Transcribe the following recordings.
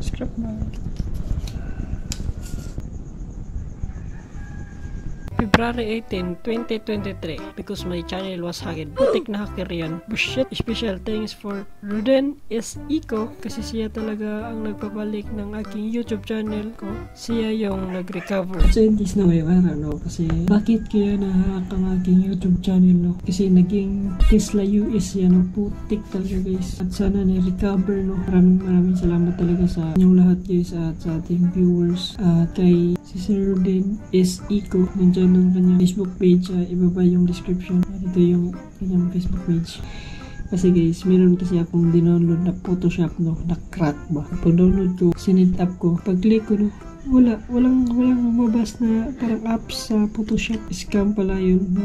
Шрапнель. February 18, 2023 because my channel was hacked. Putik na hacker yan. Bullshit. Special thanks for Ruden S. Eco kasi siya talaga ang nagpabalik ng aking YouTube channel ko. Siya yung nag-recover. So in this na way, no? Kasi bakit kaya nahack ang aking YouTube channel, no? Kasi naging Tesla US yan, no? Putik talaga guys. At sana ni-recover, no? Maraming maraming salamat talaga sa inyong lahat guys at sa ating viewers. At kay si Sir Ruden S. Eco. Nandiyan ng kanyang Facebook page. Uh, ibaba yung description. At ito yung kanyang Facebook page. Kasi guys, meron kasi akong dinownload na Photoshop no, na crack ba. Pag download ko, sinit up ko. Pag click ko no, wala, walang, walang lumabas na parang apps sa Photoshop. Scam pala yun. Na,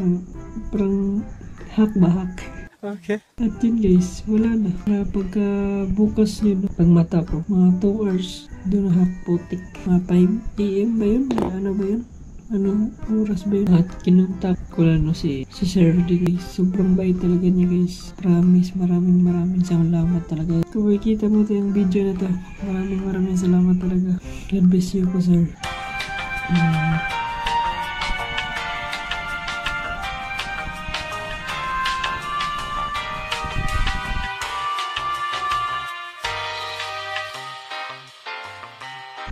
parang hack ba hack. Okay. At yun guys, wala na. Na pagka bukas yun, pag mata ko, mga 2 hours, doon na hack putik. Mga 5 AM ba yun? Ano ba yun? Anong oras ba yun? At kinontak ko lang no, si, si Sir D guys. Sobrang bait talaga niya guys. Promise, maraming maraming salamat talaga. Kung makikita mo ito yung video na to, maraming maraming salamat talaga. God bless you po sir. Um,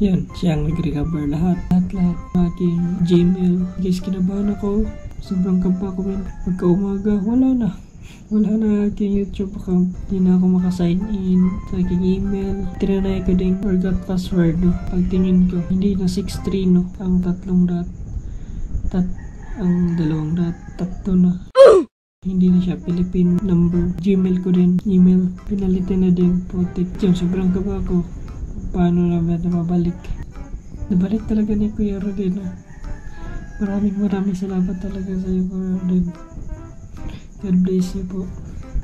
Yan, siyang nag-recover lahat. Lahat-lahat ng aking Gmail. Guys, kinabahan ako. Sobrang kaba ko man. Pagka wala na. Wala na aking YouTube account. Hindi na ako makasign in sa aking email. Tinanay ko din forgot password, no. Pagtingin ko, hindi na 6-3, no. Ang tatlong dot. Tat, ang dalawang dot. Tatlo na. Hindi na siya Philippine number. Gmail ko din. Email. Pinalitan na din. Putik. Yung sobrang kaba ko paano naman na mabalik. Nabalik talaga ni Kuya Rodin. No? Maraming maraming salamat talaga sa iyo Kuya Rodin. God bless you po.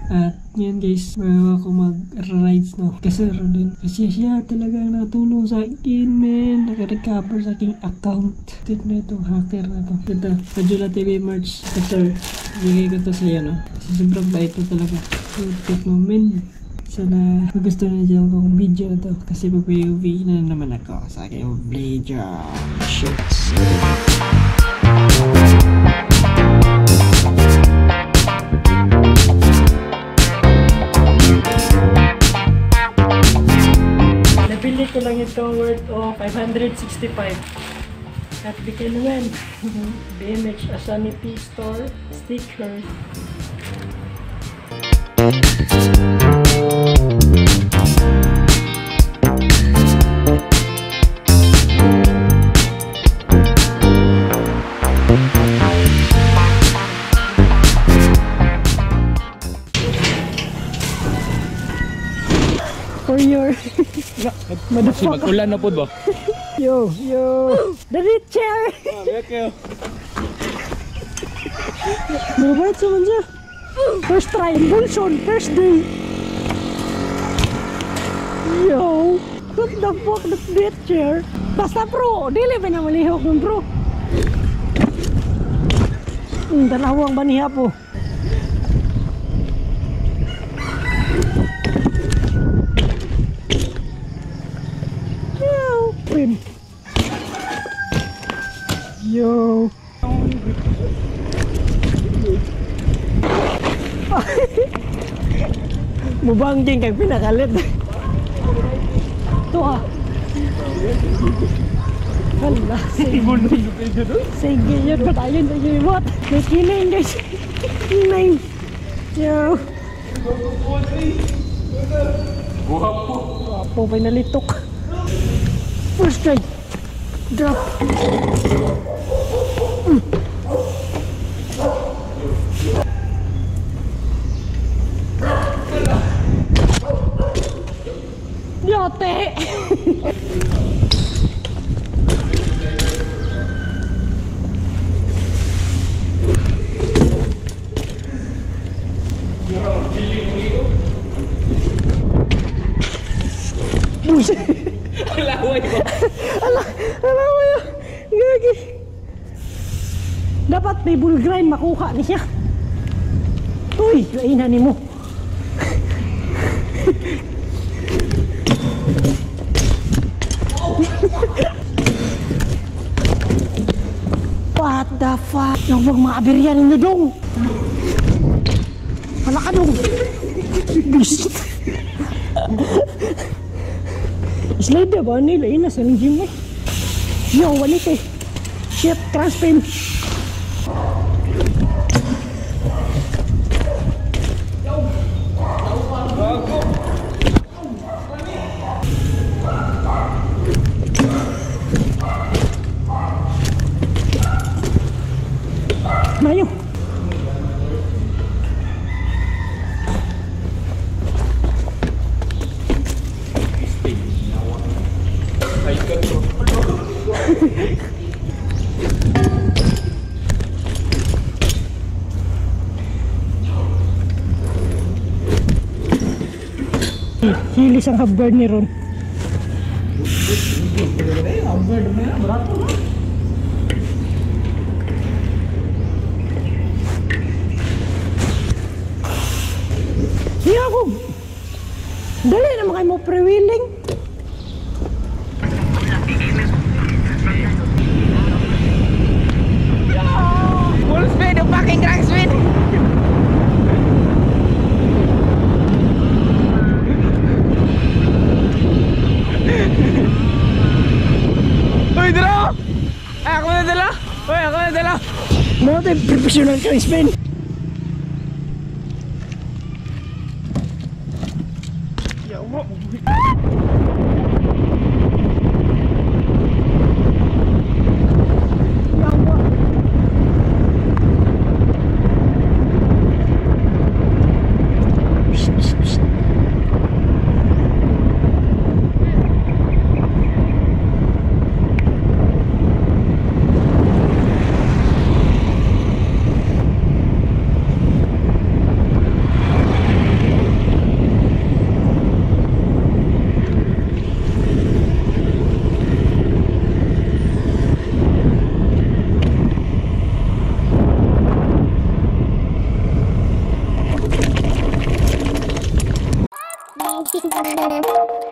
At yan guys, magawa ko mag-rides no. Kasi Rodin, kasi siya talaga natulong sa akin men. Naka-recover sa aking account. Tit na itong hacker na to. Ito, Pajula TV March. Ito, bigay ko to sa iyo no. Kasi sobrang bait to talaga. Take mo men. Sana magustuhan na dyan kong video na to. Kasi pag-POV na naman ako. Sa aking video shoots. Nabili ko lang ito worth of 565 at bigyan naman BMX Asanity Store sticker for your motherfucker. mag-ulan na po ba? Yo, yo. Dali, chair. Okay. Mabait sa man siya. First try, Wilson, first day. Yo. What the fuck, the bit chair? Basta bro, dili ba na malihok ng bro? Hmm, dalawang baniha po. Yo. Win. Yo. Mubangging kag pinakalit. Ito ah. Hala, sige. Yun, patayon sa iyo imot. May kiling guys. Nine. Yo. Guwapo. pa nalitok. First try. Drop. Yote! Buset! Laway ba? Ala, ala mo yun. Gagi. Dapat may bull grind makuha niya. Uy, kainan ni mo. What the fuck? Yung huwag mga abirya ninyo dong. Wala ka dong. Bisit. Slide ba? Nila ina sa gym eh. Yo, walit eh. Shit, crash. Hilis ang habbird ni Ron. Hindi ako. Dali naman kayo mo pre-wheeling. you're not going to spin. Yo, what? Música